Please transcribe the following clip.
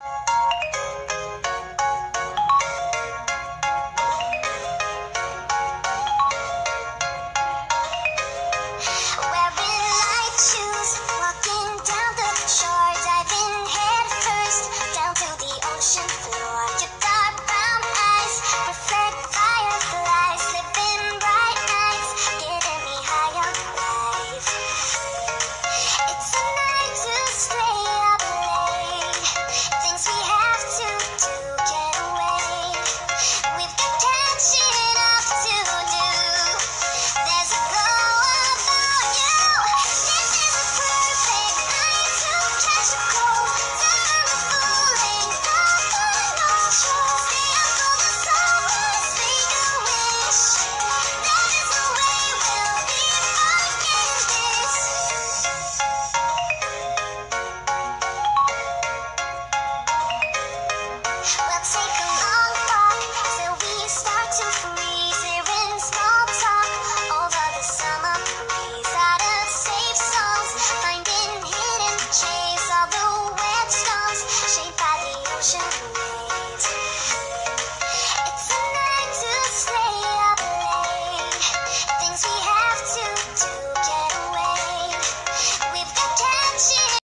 Wearing glow